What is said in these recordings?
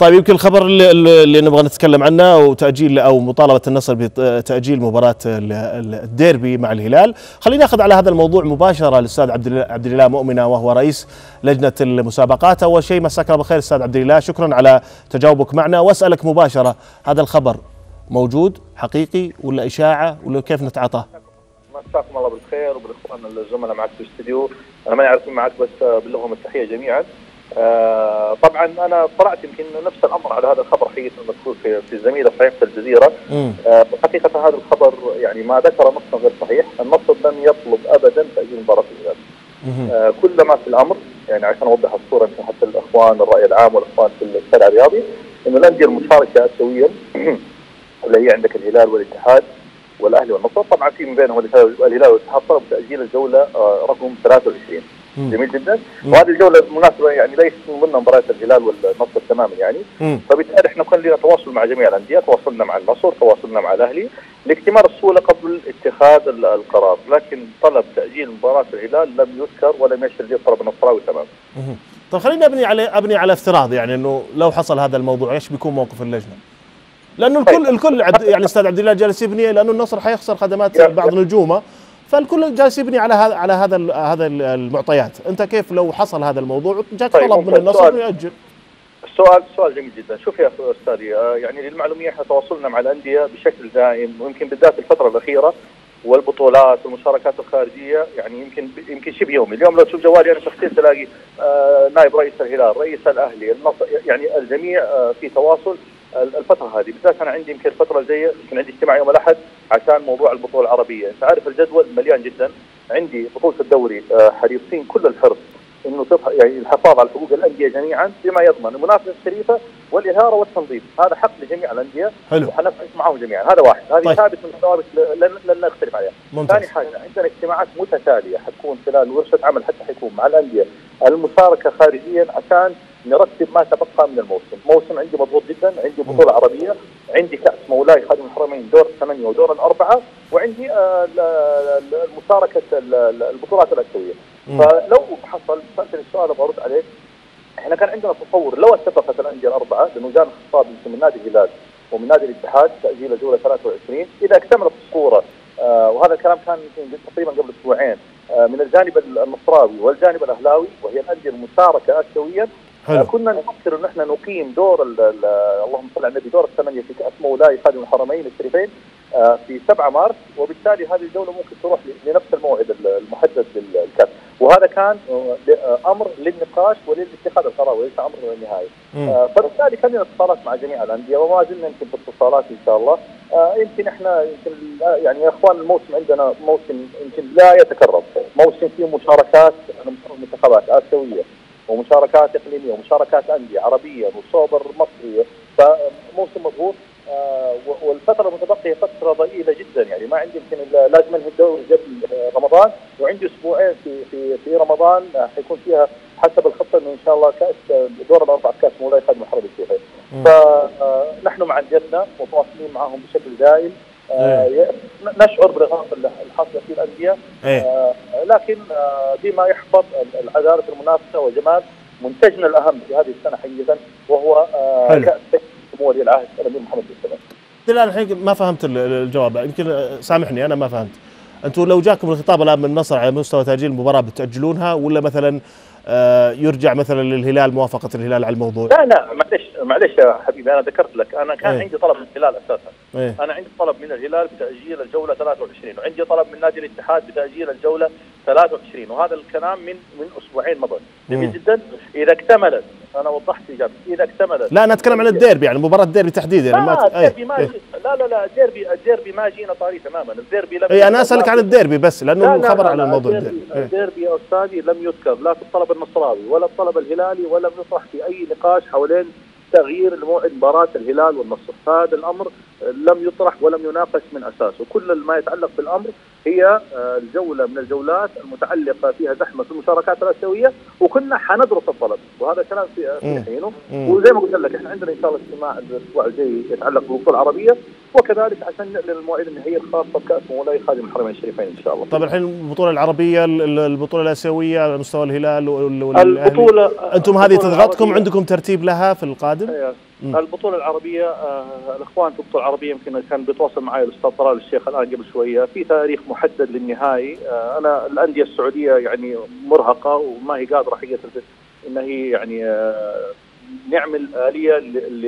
طيب يمكن الخبر اللي, اللي نبغى نتكلم عنه وتاجيل أو مطالبة النصر بتاجيل مباراة الديربي مع الهلال، خلينا ناخذ على هذا الموضوع مباشرة الاستاذ عبد عبد الاله مؤمنة وهو رئيس لجنة المسابقات، أول شيء مساك الله بالخير أستاذ عبد الاله، شكرا على تجاوبك معنا. وأسألك مباشرة هذا الخبر موجود حقيقي ولا إشاعة ولا كيف نتعاطاه؟ مساكم الله بالخير وبالإخوان الزملاء معك في الاستديو، أنا ماني عارف معك بس بلغهم التحية جميعا. آه طبعا أنا طلعت يمكن نفس الأمر على هذا الخبر حقيقة المذكور في في الزميلة صحيفه الجزيرة. آه حقيقة هذا الخبر يعني ما ذكر نصا غير صحيح، النصر لم يطلب ابدا تأجيل مباراة الهلال. آه كل ما في الأمر يعني عشان أوضح الصورة يمكن حتى الإخوان الرأي العام والإخوان في الشارع الرياضي إنه الانديه المشاركه سويا اللي هي عندك الهلال والاتحاد والأهلي والنصر. طبعا في من بينهم الهلال والاتحاد طلبوا تأجيل الجولة رقم 23 مم. جميل جدا. وهذه الجولة بالمناسبة يعني ليست من ضمن مباريات الهلال والنصر تماما يعني. فبالتالي إحنا كان لنا تواصل مع جميع الأندية تواصلنا مع النصر تواصلنا مع الأهلي لاكتمال الصوله قبل اتخاذ القرار. لكن طلب تأجيل مباراة الهلال لم يذكر ولم يشر لي طلب النصراوي تماما. طيب خليني أبني على أبني على افتراض يعني إنه لو حصل هذا الموضوع إيش بيكون موقف اللجنة؟ لأنه الكل الكل يعني أستاذ عبد الله جالس يبني لأنه النصر حيخسر خدمات بعض نجومه. فالكل جالس يبني على هذا على هذا هذا المعطيات، انت كيف لو حصل هذا الموضوع؟ جاك طيب طلب من النصر إنه يأجل؟ السؤال سؤال جميل جدا، شوف يا أستاذي يعني للمعلومية إحنا تواصلنا مع الأندية بشكل دائم ويمكن بالذات الفترة الأخيرة والبطولات والمشاركات الخارجية يعني يمكن يمكن شبه يومي، اليوم لو تشوف جوالي أنا شخصيا تلاقي آه نائب رئيس الهلال، رئيس الأهلي، النصر يعني الجميع آه في تواصل. الفترة هذه. بالذات أنا عندي يمكن الفترة الجاية يمكن عندي اجتماع يوم الأحد عشان موضوع البطولة العربية، أنت عارف الجدول مليان جدا، عندي بطولة الدوري حريصين كل الحرص إنه يعني الحفاظ على حقوق الأندية جميعا بما يضمن المنافسه الشريفه والإثارة والتنظيم، هذا حق لجميع الأندية حلو. وحنفذ معهم جميعا، هذا واحد، هذه طيب. ثابت من الثوابت لن, لن نختلف عليها. ثاني حاجة عندنا اجتماعات متتالية حتكون خلال ورشة عمل حتى حيكون مع الأندية المشاركة خارجيا عشان نرتب ما تبقى من الموسم، موسم عندي مضغوط جدا، عندي بطولة عربية، عندي كأس مولاي خادم الحرمين دور الثمانيه ودور الأربعة، وعندي مشاركة البطولات الاسيويه. فلو حصل سالتني السؤال برد عليه إحنا كان عندنا تصور لو اتفقت الأندية الأربعة لأنه جانا خطاب من نادي الهلال ومن نادي الاتحاد تأجيل الجولة 23 إذا اكتملت الصورة آه وهذا الكلام كان تقريبا قبل أسبوعين آه من الجانب النصراوي والجانب الأهلاوي وهي الأندية المشاركة اسيويا حلو. كنا نفكر إن إحنا نقيم دور اللهم صل على النبي دور الثمانية في كاس مولاي خادم الحرمين الشريفين آه في 7 مارس. وبالتالي هذه الجولة ممكن تروح لنفس الموعد المحدد للكاس. وهذا كان أمر للنقاش ولاتخاذ القرار وليس أمر نهائي. آه فبالتالي كان لنا اتصالات مع جميع الأندية وما زلنا يمكن في اتصالات إن شاء الله. آه يمكن إحنا يمكن يعني يا إخوان الموسم عندنا موسم يمكن لا يتكرر، موسم فيه مشاركات منتخبات آسيوية. ومشاركات إقليمية ومشاركات أندية عربية وسوبر مصري. فموسم مضغوط آه والفترة المتبقية فترة ضئيلة جدا. يعني ما عندي يمكن لازم أنهي الدوري قبل رمضان وعندي أسبوعين في في في رمضان حيكون فيها حسب الخطة إنه إن شاء الله كأس دور الاربع كأس مولاي خادم الحرب الشيخين فنحن مع انديتنا متواصلين معهم بشكل دائم. آه نشعر بالارهاق الحاصله في الأندية. آه لكن آه بما يحفظ عداله المنافسة وجمال منتجنا الأهم في هذه السنة حقيقة وهو كأس ولي العهد الأمير محمد بن سلمان. الان الحين ما فهمت الجواب يمكن سامحني أنا ما فهمت. أنتم لو جاكم الخطاب الآن من النصر على مستوى تأجيل المباراة بتأجلونها ولا مثلا آه يرجع مثلا للهلال موافقة الهلال على الموضوع؟ لا لا معلش معلش يا حبيبي أنا ذكرت لك أنا كان إيه؟ عندي طلب من الهلال أساسا. إيه؟ أنا عندي طلب من الهلال بتأجيل الجولة 23 وعندي طلب من نادي الاتحاد بتأجيل الجولة 23 وهذا الكلام من من أسبوعين مضى جميل جدا. إذا اكتملت أنا وضحت اجابتي إذا اكتملت. لا أنا أتكلم عن الديربي يعني مباراة الديربي تحديدا يعني ما الديربي ما إيه؟ لا لا لا الديربي الديربي ما جينا طاري تماما. الديربي لم اي أنا أسألك عن الديربي بس لأنه الخبر على الموضوع. الديربي, الديربي يا أستاذي لم يذكر لا في الطلب النصراوي ولا الطلب الهلالي ولم يطرح في أي نقاش حوالين تغيير الموعد مباراة الهلال والنصر. هذا الأمر لم يطرح ولم يناقش من أساسه كل ما يتعلق بالأمر هي الجولة من الجولات المتعلقة فيها زحمة في المشاركات الآسيوية وكنا حندرس الطلب. وهذا كلام في حينه. وزي ما قلت لك إحنا عندنا إن شاء الله اجتماع الأسبوع الجاي يتعلق بالبطولة العربية. وكذلك عشان نعلن المواعيد النهائية الخاصة بكأس مولاي خادم الحرمين الشريفين إن شاء الله. طيب الحين البطولة العربية البطولة الآسيوية على مستوى الهلال البطولة أنتم هذه تضغطكم عندكم ترتيب لها في القادم؟ البطولة العربية آه الإخوان في البطولة العربية يمكن كان بيتواصل معي الأستاذ طلال الشيخ الآن قبل شوية. في تاريخ محدد للنهائي. آه أنا الأندية السعودية يعني مرهقة وما هي قادرة حقيقة إن هي يعني آه نعمل آلية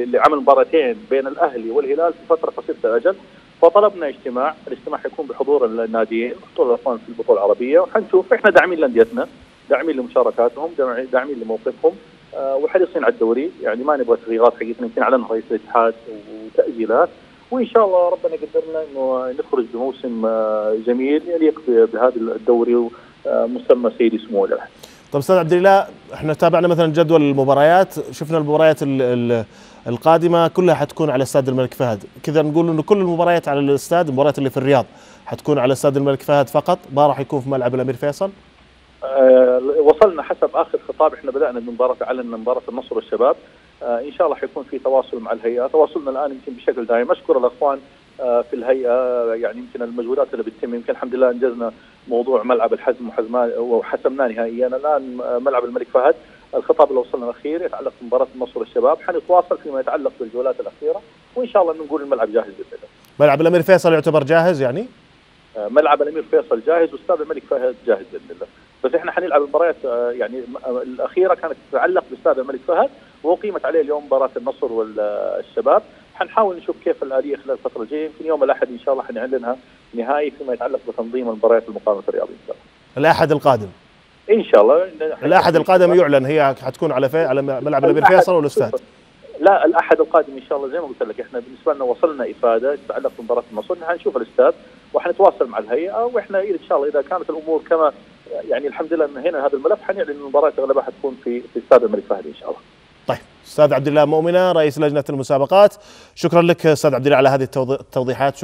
لعمل مباراتين بين الأهلي والهلال في فترة قصيرة الأجل. فطلبنا اجتماع، الاجتماع حيكون بحضور الناديين، بطول الإخوان في البطولة العربية. وحنشوف إحنا داعمين لأنديتنا، داعمين لمشاركاتهم، داعمين لموقفهم. وحريصين على الدوري، يعني ما نبغى تغييرات حقيقة يمكن اعلنها رئيس الاتحاد وتأجيلات. وإن شاء الله ربنا يقدرنا إنه نخرج بموسم آه جميل يليق بهذا الدوري ومسمى سيدي سمو الاهلي. طيب أستاذ عبد الله إحنا تابعنا مثلا جدول المباريات. شفنا المباريات القادمة كلها حتكون على استاد الملك فهد. كذا نقول إنه كل المباريات على الاستاد المباريات اللي في الرياض حتكون على استاد الملك فهد فقط. ما راح يكون في ملعب الأمير فيصل. وصلنا حسب آخر خطاب إحنا بدأنا بمباراة اعلنا مباراة النصر والشباب. أه إن شاء الله حيكون في تواصل مع الهيئة. تواصلنا الآن يمكن بشكل دائم. أشكر الأخوان أه في الهيئة يعني يمكن المجهودات اللي بتتم. يمكن الحمد لله أنجزنا موضوع ملعب الحزم وحسمناه نهائيا. الآن ملعب الملك فهد. الخطاب اللي وصلنا الأخير يتعلق بمباراة النصر والشباب. حنتواصل فيما يتعلق بالجولات الأخيرة وإن شاء الله نقول الملعب جاهز بإذن الله. ملعب الأمير فيصل يعتبر جاهز يعني؟ ملعب الأمير فيصل جاهز واستاد الملك فهد جاهز بإذن الله. بس إحنا حنلعب المباريات يعني الأخيرة كانت تتعلق باستاد الملك فهد واقيمت عليه اليوم مباراة النصر والشباب. حنحاول نشوف كيف الآلية خلال الفترة الجاية يمكن يوم الأحد إن شاء الله حنعلنها نهائي فيما يتعلق بتنظيم المباريات المقامه في الرياض إن شاء الله. الأحد القادم. إن شاء الله. الأحد القادم يعلن هي حتكون على في على ملعب الامير فيصل والاستاد لا الأحد القادم إن شاء الله زي ما قلت لك إحنا بالنسبة لنا وصلنا إفادة تتعلق بمباراة النصر. حنشوف الاستاد وحنتواصل مع الهيئة وإحنا إن شاء الله إذا كانت الأمور كما يعني الحمد لله انهينا هذا الملف حنعلن المباراة أغلبها حتكون في في استاد الملك فهد إن شاء الله. طيب أستاذ عبد الله مؤمنة رئيس لجنة المسابقات شكرا لك أستاذ عبد الله على هذه التوضيحات